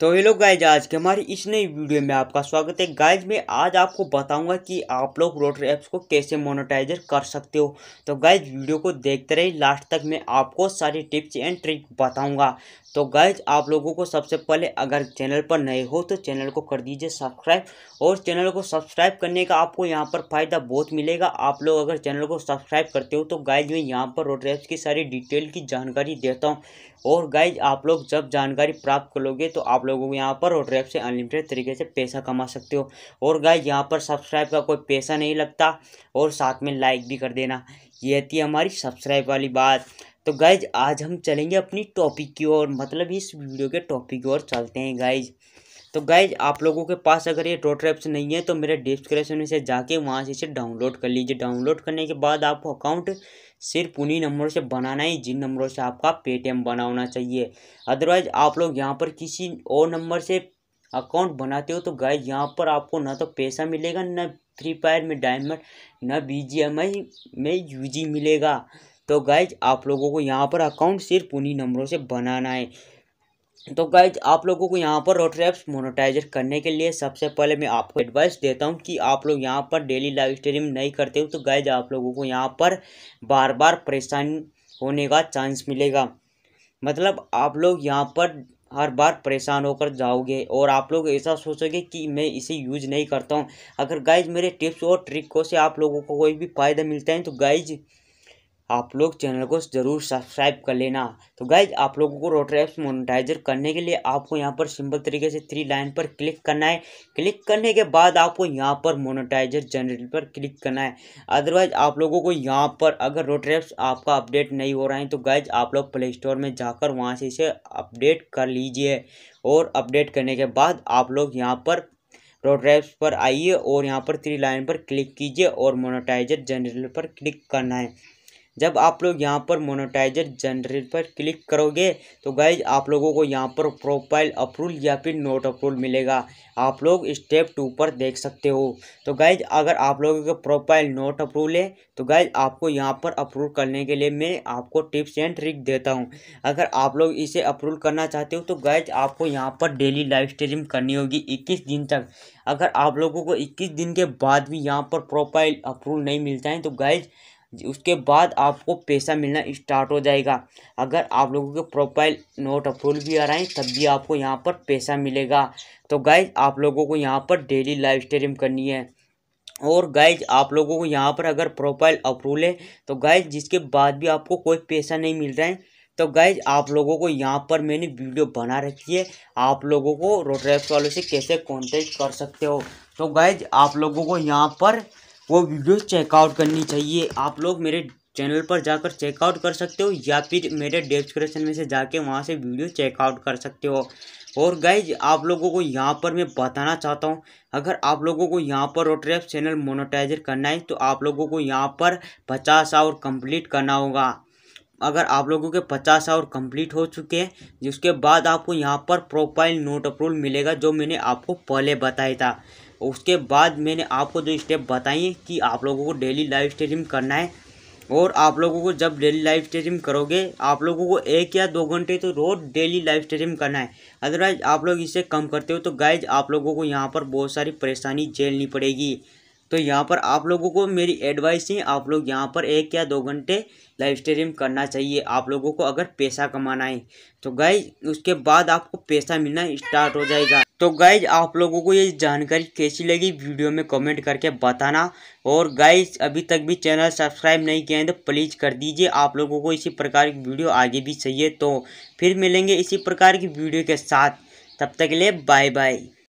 तो hello guys आज के हमारी इस नई वीडियो में आपका स्वागत है। गाइज़ मैं आज आपको बताऊँगा कि आप लोग रोटरी ऐप्स को कैसे मोनेटाइजर कर सकते हो। तो गाइज़ वीडियो को देखते रहिए। लास्ट तक मैं आपको सारी टिप्स एंड ट्रिक बताऊँगा। तो गाइज़ आप लोगों को सबसे पहले अगर चैनल पर नए हो तो चैनल को कर दीजिए सब्सक्राइब और चैनल को सब्सक्राइब करने का आपको यहाँ पर फ़ायदा बहुत मिलेगा। आप लोग अगर चैनल को सब्सक्राइब करते हो तो गाइज़ मैं यहाँ पर रोटरी ऐप्स की सारी डिटेल की जानकारी देता हूँ। और गाइज़ आप लोग जब जानकारी प्राप्त करोगे तो आप लोगों को यहाँ पर और ड्राइव से अनलिमिटेड तरीके से पैसा कमा सकते हो। और गाइज़ यहाँ पर सब्सक्राइब का कोई पैसा नहीं लगता और साथ में लाइक भी कर देना। ये थी हमारी सब्सक्राइब वाली बात। तो गाइज़ आज हम चलेंगे अपनी टॉपिक की ओर मतलब इस वीडियो के टॉपिक की ओर चलते हैं गाइज़ तो गाइज़ आप लोगों के पास अगर ये ऐप्स नहीं है तो मेरे डिस्क्रिप्शन में से जाके वहाँ से इसे डाउनलोड कर लीजिए. डाउनलोड करने के बाद आपको अकाउंट सिर्फ़ उन्हीं नंबरों से बनाना ही, जिन नंबरों से आपका पेटीएम बना होना चाहिए. अदरवाइज़ आप लोग यहाँ पर किसी और नंबर से अकाउंट बनाते हो तो गाइज़ यहाँ पर आपको ना तो पैसा मिलेगा, न फ्री फायर में डायमंड न एम आई में यूजी मिलेगा. तो गाइज़ आप लोगों को यहाँ पर अकाउंट सिर्फ़ उन्हीं नंबरों से बनाना है। तो गाइज़ आप लोगों को यहाँ पर रोट्रैप्स मोनोटाइजर करने के लिए सबसे पहले मैं आपको एडवाइस देता हूँ कि आप लोग यहाँ पर डेली लाइव स्ट्रीम नहीं करते हो तो गाइज़ आप लोगों को यहाँ पर बार बार परेशान होने का चांस मिलेगा। मतलब आप लोग यहाँ पर हर बार परेशान होकर जाओगे और आप लोग ऐसा सोचोगे कि मैं इसे यूज़ नहीं करता हूँ। अगर गाइज़ मेरे टिप्स और ट्रिकों से आप लोगों को कोई भी फ़ायदा मिलता है तो गाइज़ आप लोग चैनल को ज़रूर सब्सक्राइब कर लेना। तो गाइज़ आप लोगों को रोटर एप्स मोनेटाइजर करने के लिए आपको यहाँ पर सिंपल तरीके से थ्री लाइन पर क्लिक करना है। क्लिक करने के बाद आपको यहाँ पर मोनिटाइजर जनरेट पर क्लिक करना है। अदरवाइज़ आप लोगों को यहाँ पर अगर रोटर एप्स आपका अपडेट नहीं हो रहा है तो गाइज़ आप लोग प्ले स्टोर में जाकर वहाँ से इसे अपडेट कर लीजिए। और अपडेट करने के बाद आप लोग यहाँ पर रोड्राइव्स पर आइए और यहाँ पर थ्री लाइन पर क्लिक कीजिए और मोनेटाइजर जनरेटर पर क्लिक करना है। जब आप लोग यहाँ पर मोनोटाइजर जनरेट पर क्लिक करोगे तो गाइज़ आप लोगों को यहाँ पर प्रोफ़ाइल अप्रूवल या फिर नोट अप्रूवल मिलेगा। आप लोग स्टेप टू पर देख सकते हो। तो गाइज़ अगर आप लोगों का प्रोफ़ाइल नोट अप्रूवल है तो गाइज़ आपको यहाँ पर अप्रूव करने के लिए मैं आपको टिप्स एंड ट्रिक देता हूँ। अगर आप लोग इसे अप्रूव करना चाहते हो तो गाइज़ आपको यहाँ पर डेली लाइव स्ट्रीम करनी होगी इक्कीस दिन तक। अगर आप लोगों को इक्कीस दिन के बाद भी यहाँ पर प्रोफ़ाइल अप्रूवल नहीं मिलता है तो गाइज़ उसके बाद आपको पैसा मिलना स्टार्ट हो जाएगा। अगर आप लोगों के प्रोफ़ाइल नोट अप्रूवल भी आ रहे हैं, तब भी आपको यहाँ पर पैसा मिलेगा। तो गाइज़ आप लोगों को यहाँ पर डेली लाइव स्ट्रीम करनी है। और गाइज़ आप लोगों को यहाँ पर अगर प्रोफ़ाइल अप्रूवल है तो गाइज़ जिसके बाद भी आपको कोई पैसा नहीं मिल रहा है तो गाइज़ आप लोगों को यहाँ पर मैंने वीडियो बना रखी है। आप लोगों को रोड्रेप्स वालों से कैसे कॉन्टेक्ट कर सकते हो? तो गाइज़ आप लोगों को यहाँ पर वो वीडियो चेकआउट करनी चाहिए। आप लोग मेरे चैनल पर जाकर चेकआउट कर सकते हो, या फिर मेरे डिस्क्रिप्शन में से जाके वहाँ से वीडियो चेकआउट कर सकते हो। और गाइज़ आप लोगों को यहाँ पर मैं बताना चाहता हूँ, अगर आप लोगों को यहाँ पर रोट्रेप चैनल मोनोटाइजर करना है तो आप लोगों को यहाँ पर पचास आवर कंप्लीट करना होगा। अगर आप लोगों के पचास आवर कंप्लीट हो चुके हैं, जिसके बाद आपको यहाँ पर प्रोफ़ाइल नोट अप्रूवल मिलेगा, जो मैंने आपको पहले बताया था। उसके बाद मैंने आपको जो स्टेप बताई कि आप लोगों को डेली लाइव स्ट्रीम करना है। और आप लोगों को जब डेली लाइव स्ट्रीम करोगे, आप लोगों को एक या दो घंटे तो रोज़ डेली लाइव स्ट्रीम करना है। अदरवाइज़ आप लोग इसे कम करते हो तो गाइज़ आप लोगों को यहाँ पर बहुत सारी परेशानी झेलनी पड़ेगी। तो यहाँ पर आप लोगों को मेरी एडवाइस है, आप लोग यहाँ पर एक या दो घंटे लाइव स्ट्रीम करना चाहिए। आप लोगों को अगर पैसा कमाना है तो गाइज़ उसके बाद आपको पैसा मिलना स्टार्ट हो जाएगा। तो गाइज़ आप लोगों को ये जानकारी कैसी लगी वीडियो में कमेंट करके बताना। और गाइज़ अभी तक भी चैनल सब्सक्राइब नहीं किया है तो प्लीज़ कर दीजिए। आप लोगों को इसी प्रकार की वीडियो आगे भी चाहिए तो फिर मिलेंगे इसी प्रकार की वीडियो के साथ। तब तक के लिए बाय बाय